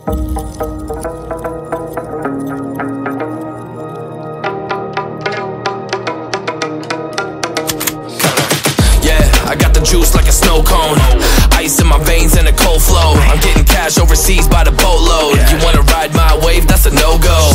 Yeah, I got the juice like a snow cone. Ice in my veins and a cold flow. I'm getting cash overseas by the boatload. You wanna ride my wave? That's a no go.